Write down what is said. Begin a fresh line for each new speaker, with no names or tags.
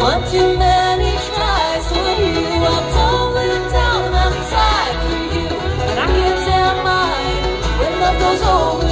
One too many tries for you. I'm down the for you. I can't mine goes over.